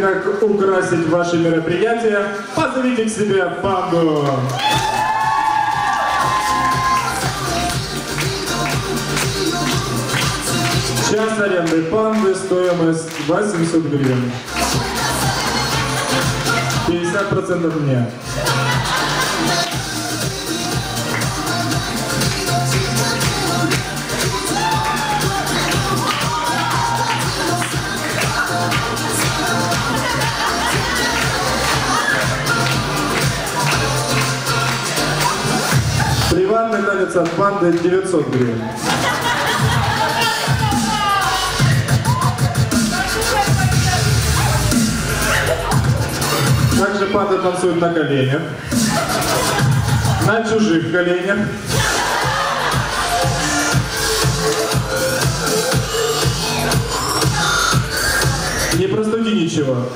как украсить ваши мероприятия, позовите к себе панду. Час аренды панды, стоимость 800 гривен. 50% мне. Танец от панды 900 гривен. Также панда танцует на коленях. На чужих коленях. Не простуди ничего.